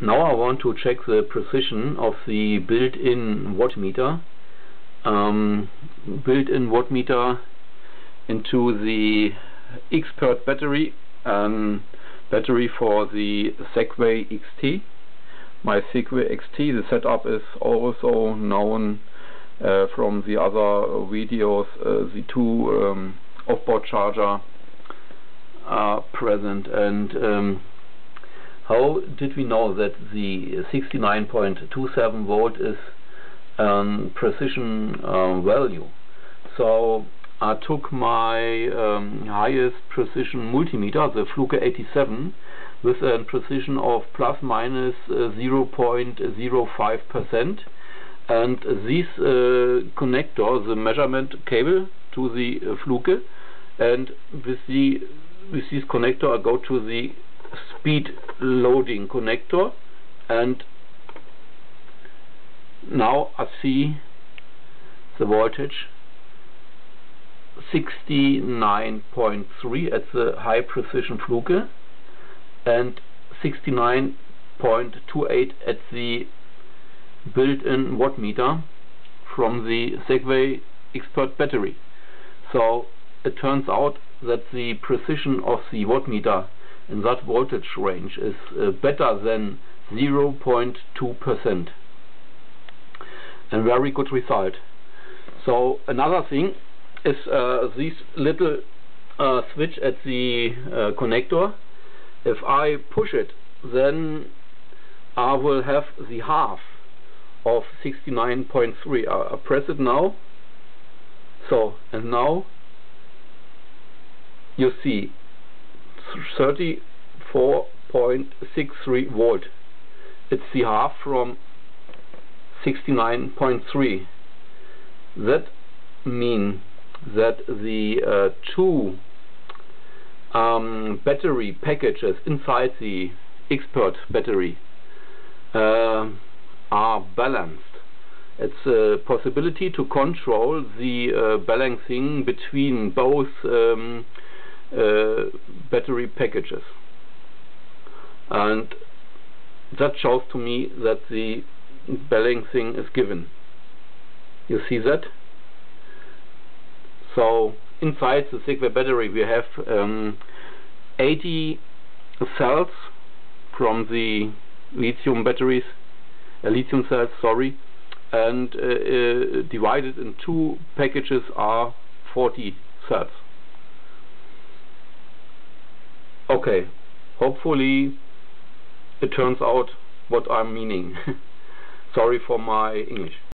now I want to check the precision of the built-in wattmeter. Um, built-in wattmeter into the XperT battery um, battery for the Segway XT my Segway XT the setup is also known uh, from the other videos uh, the two um, offboard charger are present and um, how did we know that the 69.27 volt is um, precision value? So I took my um, highest precision multimeter, the Fluke 87, with a precision of plus minus uh, 0.05% and this uh, connector, the measurement cable to the uh, Fluke and with the with this connector I go to the speed loading connector and now I see the voltage 69.3 at the high precision Fluke and 69.28 at the built-in wattmeter from the Segway XperT battery. So it turns out that the precision of the wattmeter in that voltage range is uh, better than 0.2% and very good result. So another thing is uh, this little uh, switch at the uh, connector. If I push it then I will have the half of 69.3 I press it now. So and now you see 34.63 volt. It's the half from 69.3 that mean that the uh, two um, battery packages inside the XperT battery uh, are balanced. It's a possibility to control the uh, balancing between both um, battery packages. And that shows to me that the balancing thing is given. You see that? So inside the Segway battery we have um, 80 cells from the lithium batteries uh, lithium cells sorry and uh, uh, divided in two packages are 40 cells okay hopefully it turns out what I'm meaning. Sorry for my English